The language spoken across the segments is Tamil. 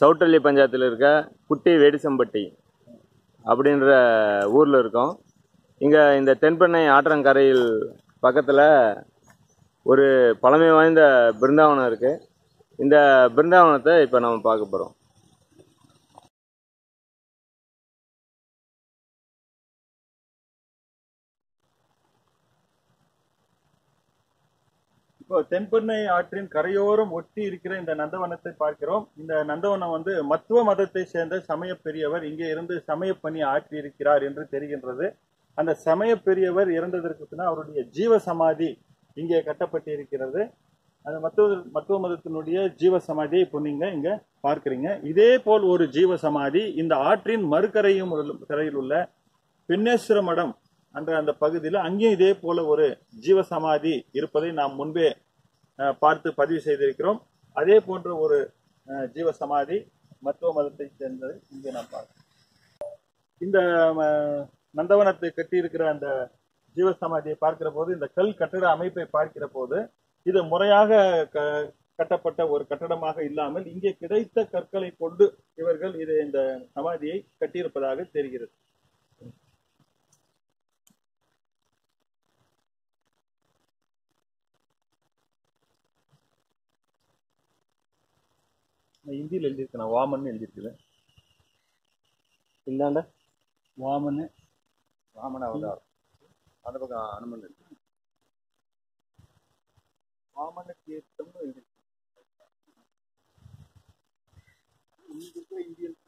சவுட்டள்ளி பஞ்சாயத்தில் இருக்க குட்டி வேடிசம்பட்டி அப்படின்ற ஊரில் இருக்கோம். இங்கே இந்த தென்பெண்ணை ஆற்றங்கரையில் பக்கத்தில் ஒரு பழமை வாய்ந்த பிருந்தாவனம் இருக்குது இந்த பிருந்தாவனத்தை இப்போ நம்ம பார்க்க போகிறோம் இப்போ தென்பெண்ணை ஆற்றின் கரையோரம் ஒட்டி இருக்கிற இந்த நந்தவனத்தை பார்க்கிறோம். இந்த நந்தவனம் வந்து மத்துவ மதத்தை சேர்ந்த சமய பெரியவர் இங்கே இருந்து சமய பணி ஆற்றி இருக்கிறார் என்று தெரிகின்றது. அந்த சமய பெரியவர் இறந்ததற்கு பின்னால் அவருடைய ஜீவ சமாதி இங்கே கட்டப்பட்டு இருக்கிறது அந்த மத்துவ மத்துவ மதத்தினுடைய ஜீவ சமாதியை இப்போ நீங்க இங்க பார்க்குறீங்க. இதே போல் ஒரு ஜீவ சமாதி இந்த ஆற்றின் மறுக்கரையும் கரையில் உள்ள பின்னேஸ்வர மடம் என்ற அந்த பகுதியில் அங்கேயும் இதே போல ஒரு ஜீவ சமாதி இருப்பதை நாம் முன்பே பார்த்து பதிவு செய்திருக்கிறோம். அதே போன்ற ஒரு ஜீவசமாதி ஜீவ சமாதி மத்துவ மதத்தை சேர்ந்தது இங்கே நாம் பார்க்கிறோம். இந்த நந்தவனத்தை கட்டியிருக்கிற அந்த ஜீவ சமாதியை பார்க்கிற போது இந்த கல் கட்டட அமைப்பை பார்க்கிற போது இது முறையாக க- கட்டப்பட்ட ஒரு கட்டடமாக இல்லாமல் இங்கே கிடைத்த கற்களை கொண்டு இவர்கள் இது இந்த சமாதியை கட்டியிருப்பதாக தெரிகிறது. ஹிந்தியில் எழுதியிருக்கு நான் வாமன் எழுதியிருக்குது. இந்தாண்ட. வாமன் வாமன அவதாரம் அந்த பக்கம் அனுமன் இருக்கு வாமன தீர்த்தம்னு எழுதி இங்க இருக்கிற இந்தியன்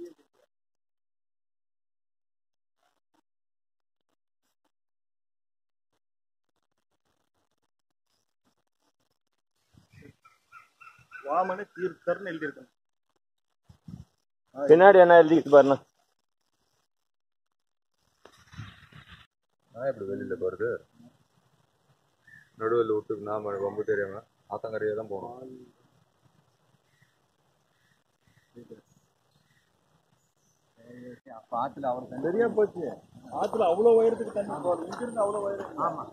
வாமன தீர்த்தர்னு எழுதியிருக்கேன். பின்னாடி என்ன எழுதிக்கிட்டு பாருண்ணா. நான் எப்படி வெளியில் போகிறது நடுவில் விட்டு நாம ரொம்ப தெரியாம ஆத்தங்கரையே தான் போகணும். சரியா போச்சு ஆத்துல அவ்வளவு உயரத்துக்கு தண்ணி இங்கிருந்து அவ்வளவு உயரம் ஆமா.